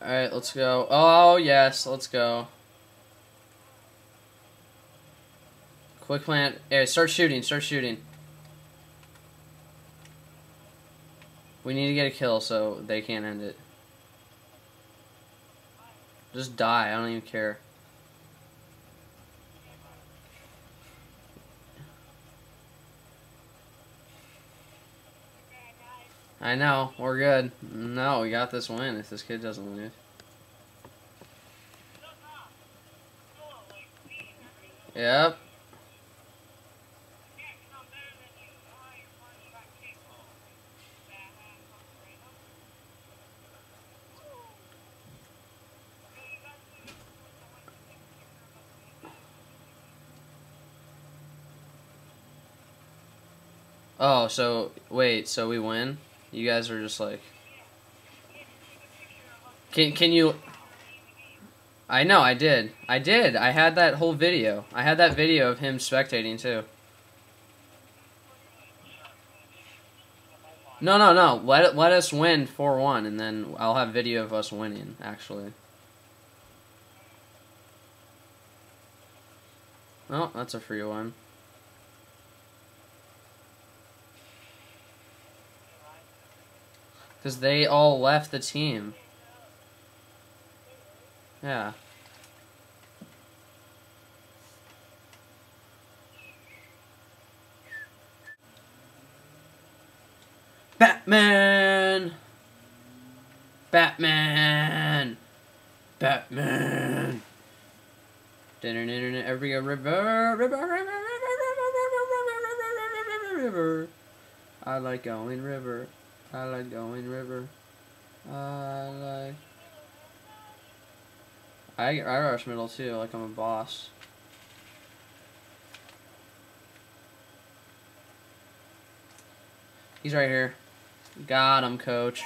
Alright, let's go. Oh, yes, let's go. Quick plant. Yeah, start shooting, start shooting. We need to get a kill so they can't end it. Just die, I don't even care. I know, we're good. No, we got this win if this kid doesn't lose. Yep. Oh, so wait, so we win? You guys are just like Can can you I know, I did. I did. I had that whole video. I had that video of him spectating too. No, no, no. Let let us win 4-1 and then I'll have video of us winning actually. Oh, that's a free one. Because they all left the team. Yeah. Batman! Batman! Batman! Dinner every river, river, river, river, river, river, river. I like going river. I like going river. I like. I I rush middle too, like I'm a boss. He's right here. Got him, coach.